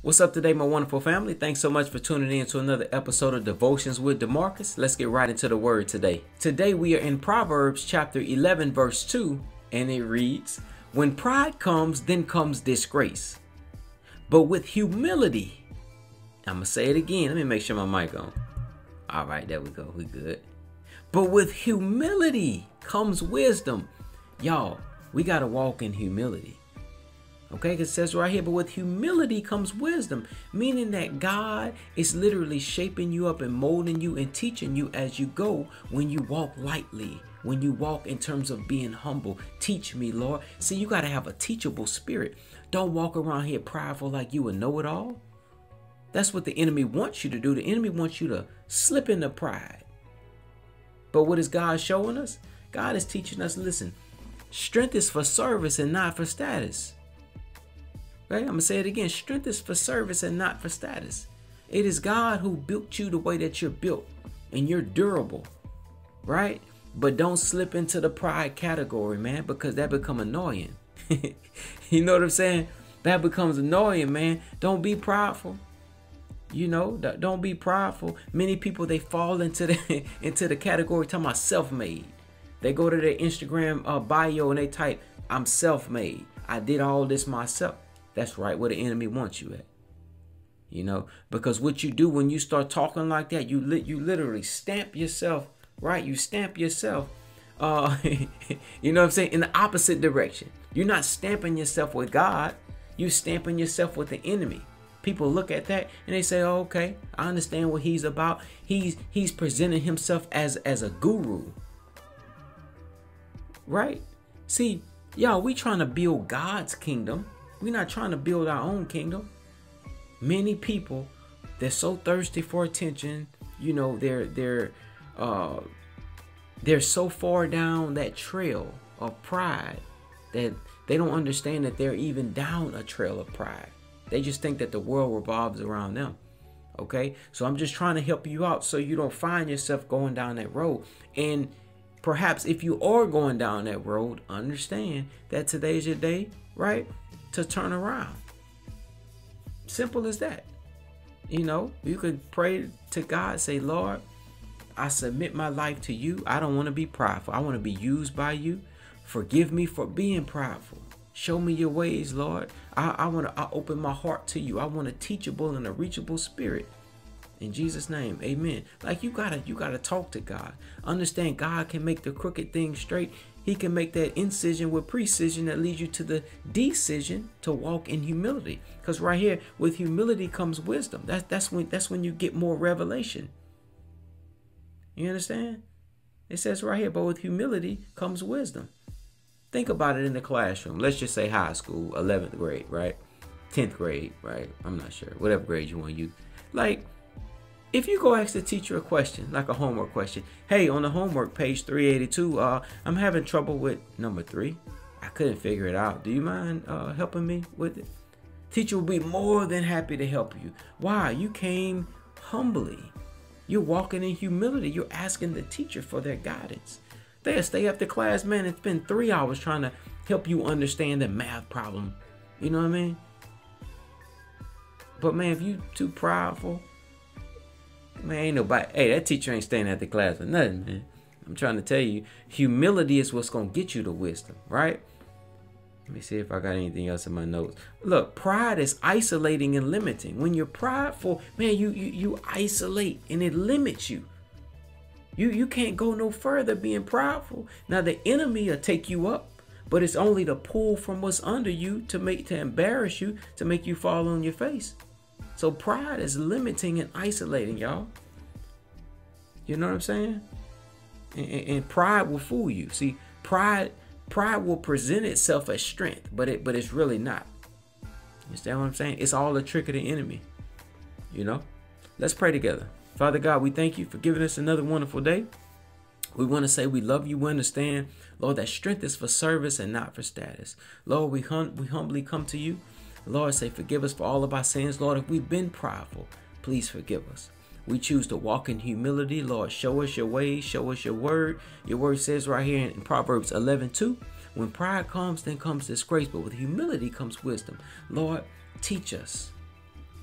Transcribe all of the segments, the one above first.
What's up today, my wonderful family? Thanks so much for tuning in to another episode of Devotions with DeMarcus. Let's get right into the word today. Today we are in Proverbs chapter 11, verse 2, and it reads When pride comes, then comes disgrace. But with humility, I'm going to say it again. Let me make sure my mic on. All right, there we go. We good. But with humility comes wisdom. Y'all, we got to walk in humility. Okay, it says right here, but with humility comes wisdom, meaning that God is literally shaping you up and molding you and teaching you as you go when you walk lightly, when you walk in terms of being humble. Teach me, Lord. See, you got to have a teachable spirit. Don't walk around here prideful like you a know it all. That's what the enemy wants you to do. The enemy wants you to slip into pride. But what is God showing us? God is teaching us listen, strength is for service and not for status. Right? I'm going to say it again. Strength is for service and not for status. It is God who built you the way that you're built and you're durable. Right? But don't slip into the pride category, man, because that become annoying. you know what I'm saying? That becomes annoying, man. Don't be prideful. You know, don't be prideful. Many people they fall into the into the category talking about self-made. They go to their Instagram uh, bio and they type, "I'm self-made. I did all this myself." That's right where the enemy wants you at. You know, because what you do when you start talking like that, you li- you literally stamp yourself, right? You stamp yourself uh you know what I'm saying, in the opposite direction. You're not stamping yourself with God, you're stamping yourself with the enemy. People look at that and they say, oh, "Okay, I understand what he's about. He's he's presenting himself as as a guru." Right? See, y'all, we trying to build God's kingdom we're not trying to build our own kingdom. Many people, they're so thirsty for attention. You know, they're they're uh, they're so far down that trail of pride that they don't understand that they're even down a trail of pride. They just think that the world revolves around them. Okay, so I'm just trying to help you out so you don't find yourself going down that road. And perhaps if you are going down that road, understand that today's your day, right? To turn around. Simple as that. You know, you could pray to God, say, Lord, I submit my life to you. I don't want to be prideful. I want to be used by you. Forgive me for being prideful. Show me your ways, Lord. I, I want to I open my heart to you. I want a teachable and a reachable spirit. In Jesus' name, amen. Like you gotta you gotta talk to God. Understand God can make the crooked thing straight he can make that incision with precision that leads you to the decision to walk in humility. Because right here, with humility comes wisdom. That's that's when that's when you get more revelation. You understand? It says right here, but with humility comes wisdom. Think about it in the classroom. Let's just say high school, 11th grade, right? 10th grade, right? I'm not sure. Whatever grade you want to use. Like, if you go ask the teacher a question, like a homework question, hey, on the homework page 382, uh, I'm having trouble with number three. I couldn't figure it out. Do you mind uh, helping me with it? Teacher will be more than happy to help you. Why? You came humbly. You're walking in humility. You're asking the teacher for their guidance. They'll stay after class, man, and spend three hours trying to help you understand the math problem. You know what I mean? But man, if you too prideful, Man, ain't nobody. Hey, that teacher ain't staying at the class for nothing, man. I'm trying to tell you, humility is what's gonna get you the wisdom, right? Let me see if I got anything else in my notes. Look, pride is isolating and limiting. When you're prideful, man, you you, you isolate and it limits you. You you can't go no further being prideful. Now the enemy will take you up, but it's only to pull from what's under you to make to embarrass you, to make you fall on your face. So pride is limiting and isolating, y'all. You know what I'm saying? And, and, pride will fool you. See, pride pride will present itself as strength, but it but it's really not. You understand what I'm saying? It's all a trick of the enemy. You know? Let's pray together. Father God, we thank you for giving us another wonderful day. We want to say we love you. We understand, Lord, that strength is for service and not for status. Lord, we, hum- we humbly come to you. Lord, say, forgive us for all of our sins. Lord, if we've been prideful, please forgive us. We choose to walk in humility. Lord, show us your ways, show us your word. Your word says right here in Proverbs 11 2, when pride comes, then comes disgrace, but with humility comes wisdom. Lord, teach us.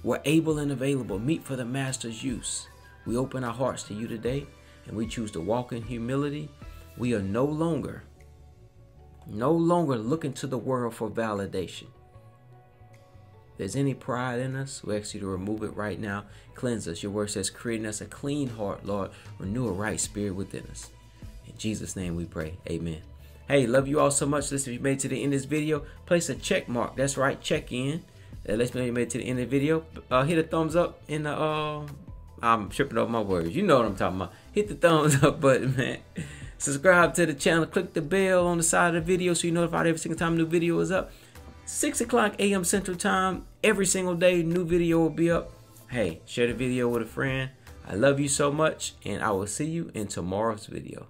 We're able and available, meet for the Master's use. We open our hearts to you today and we choose to walk in humility. We are no longer, no longer looking to the world for validation. There's any pride in us, we ask you to remove it right now. Cleanse us. Your word says, creating us a clean heart, Lord. Renew a right spirit within us. In Jesus' name we pray. Amen. Hey, love you all so much. Listen, if you made to the end of this video, place a check mark. That's right, check in. That lets me know you made it to the end of the video. Uh, hit a thumbs up in the, uh, I'm tripping over my words. You know what I'm talking about. Hit the thumbs up button, man. Subscribe to the channel. Click the bell on the side of the video so you're notified every single time a new video is up. 6 o'clock a.m. Central Time. Every single day, new video will be up. Hey, share the video with a friend. I love you so much, and I will see you in tomorrow's video.